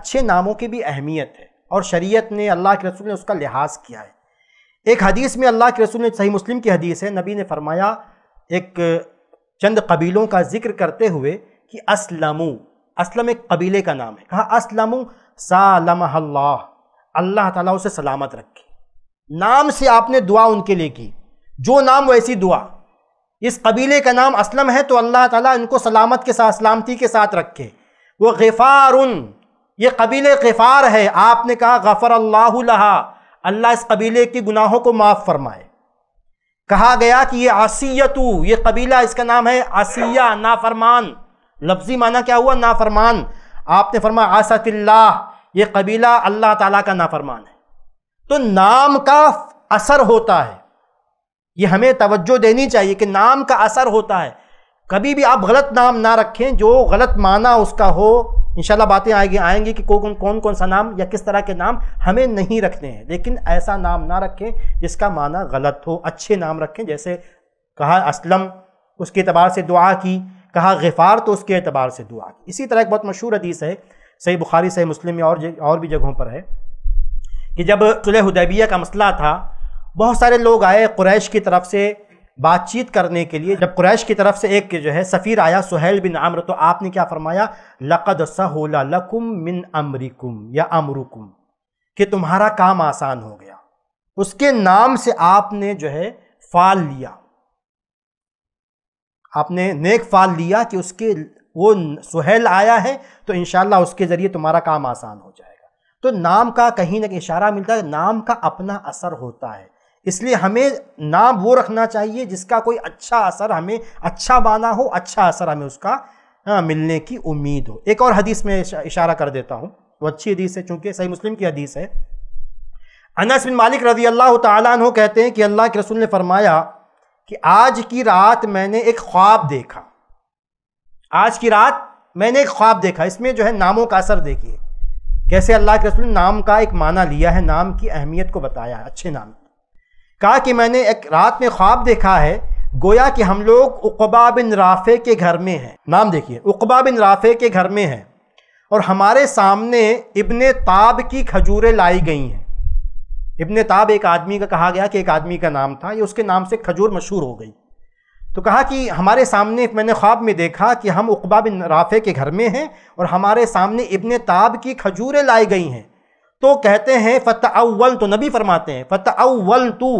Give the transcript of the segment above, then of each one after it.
اچھے ناموں کی بھی اہمیت ہے اور شریعت نے اللہ کے رسول نے اس کا لحاظ کیا ہے۔ ایک حدیث میں اللہ کے رسول نے صحیح مسلم کی حدیث ہے۔ نبی نے فرمایا، ایک چند قبیلوں کا ذکر کرتے ہوئے کہ اسلمو، اسلم ایک قبیلے کا نام ہے۔ کہا، اسلمو سالمہ اللہ اللہ تعالیٰ اسے سلامت رکھے۔ نام سے آپ نے دعا ان کے لیے کی۔ جو نام ویسی دعا، اس قبیلے کا نام اسلم ہے تو اللہ تعالیٰ ان کو سلامت کے ساتھ، سلامتی کے ساتھ رکھے۔ وہ غفار یہ قبیل غفار ہے۔ آپ نے کہا، غفر اللہ لہا۔ اللہ اس قبیلے کی گناہوں کو معاف فرمائے۔ کہا گیا کہ یہ عصیتو، یہ قبیلہ اس کا نام ہے عصیہ، نافرمان۔ لفظی معنی کیا ہوا؟ نافرمان۔ آپ نے فرمایا، عصت اللہ۔ یہ قبیلہ اللہ تعالیٰ کا نافرمان ہے۔ تو نام کا اثر ہوتا ہے۔ یہ ہمیں توجہ دینی چاہیے کہ نام کا اثر ہوتا ہے۔ کبھی بھی آپ غلط نام نہ رکھیں، جو غلط معنی اس کا ہو انشاءاللہ باتیں آئیں گی آئیں گی کہ کون کون کون سا نام یا کس طرح کے نام ہمیں نہیں رکھنے ہیں۔ لیکن ایسا نام نہ رکھیں جس کا معنی غلط ہو، اچھے نام رکھیں۔ جیسے کہا اسلم، اس کے اعتبار سے دعا کی۔ کہا غفار، تو اس کے اعتبار سے دعا کی۔ اسی طرح ایک بہت مشہور حدیث ہے، صحیح بخاری، صحیح مسلم میں اور اور بھی جگہوں پر ہے کہ جب صلح حدیبیہ کا مسئلہ تھا، بہت سارے لوگ آئے قریش کی طرف سے بات چیت کرنے کے لیے جب قریش کی طرف سے ایک جو ہے سفیر آیا، سہیل بن عمر تو آپ نے کیا فرمایا؟ لقد سہول لکم من امرکم یا امرکم، کہ تمہارا کام آسان ہو گیا۔ اس کے نام سے آپ نے جو ہے فال لیا۔ آپ نے نیک فال لیا کہ اس کے وہ سہیل آیا ہے، تو انشاءاللہ اس کے ذریعے تمہارا کام آسان ہو جائے گا۔ تو نام کا کہیں نہ کہیں اشارہ ملتا ہے، نام کا اپنا اثر ہوتا ہے۔ اس لیے ہمیں نام وہ رکھنا چاہیے جس کا کوئی اچھا اثر ہمیں اچھا بانا ہو اچھا اثر ہمیں اس کا ہاں، ملنے کی امید ہو۔ ایک اور حدیث میں اشارہ کر دیتا ہوں۔ وہ اچھی حدیث ہے، چونکہ صحیح مسلم کی حدیث ہے۔ انس بن مالک رضی اللہ تعالیٰ عنہ کہتے ہیں کہ اللہ کے رسول نے فرمایا کہ آج کی رات میں نے ایک خواب دیکھا۔ آج کی رات میں نے ایک خواب دیکھا۔ اس میں جو ہے ناموں کا اثر دیکھیے۔ کیسے اللہ کے رسول نے نام کا ایک معنی لیا ہے، نام کی اہمیت کو بتایا ہے، اچھے نام۔ کہا کہ میں نے ایک رات میں خواب دیکھا ہے، گویا کہ ہم لوگ اقبا بن رافع کے گھر میں ہیں۔ نام دیکھیے اقبا بن رافع کے گھر میں ہیں۔ اور ہمارے سامنے ابن تاب کی کھجوریں لائی گئی ہیں۔ ابن تاب ایک آدمی کا، کہا گیا کہ ایک آدمی کا نام تھا، یہ اس کے نام سے کھجور مشہور ہو گئی۔ تو کہا کہ ہمارے سامنے، میں نے خواب میں دیکھا کہ ہم اقبا بن رافع کے گھر میں ہیں اور ہمارے سامنے ابن تاب کی کھجوریں لائی گئی ہیں۔ تو کہتے ہیں فتح اول تو نبی فرماتے ہیں فتح اول تو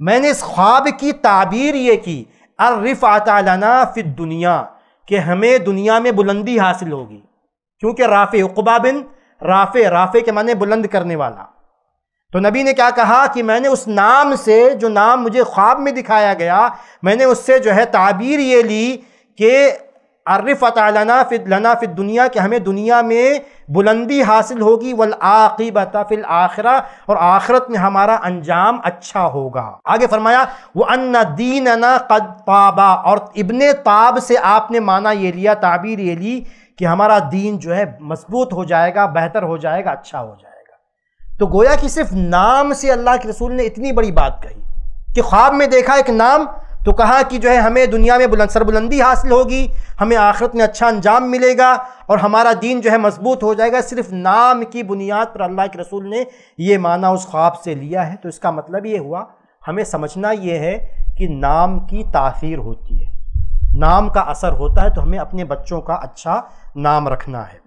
میں نے اس خواب کی تعبیر یہ کی الرفعت لنا فی دنیا کہ ہمیں دنیا میں بلندی حاصل ہوگی، کیونکہ رافع اقبا بن رافع رافع کے معنی بلند کرنے والا۔ تو نبی نے کیا کہا کہ میں نے اس نام سے، جو نام مجھے خواب میں دکھایا گیا، میں نے اس سے جو ہے تعبیر یہ لی کہ عرفت لنا فی لنا فی دنیا کہ ہمیں دنیا میں بلندی حاصل ہوگی، والعاقبت فی الاخرہ، اور آخرت میں ہمارا انجام اچھا ہوگا۔ آگے فرمایا، وَأَنَّ دِينَنَا قَدْ طَابَ اور ابن طاب سے آپ نے معنی یہ لیا، تعبیر یہ لی کہ ہمارا دین جو ہے مضبوط ہو جائے گا، بہتر ہو جائے گا اچھا ہو جائے گا۔ تو گویا کہ صرف نام سے اللہ کے رسول نے اتنی بڑی بات کہی کہ خواب میں دیکھا ایک نام تو کہا کہ جو ہے ہمیں دنیا میں بلند سر بلندی حاصل ہوگی، ہمیں آخرت میں اچھا انجام ملے گا اور ہمارا دین جو ہے مضبوط ہو جائے گا۔ صرف نام کی بنیاد پر اللہ کے رسول نے یہ معنی اس خواب سے لیا ہے۔ تو اس کا مطلب یہ ہوا، ہمیں سمجھنا یہ ہے کہ نام کی تاثیر ہوتی ہے۔ نام کا اثر ہوتا ہے تو ہمیں اپنے بچوں کا اچھا نام رکھنا ہے۔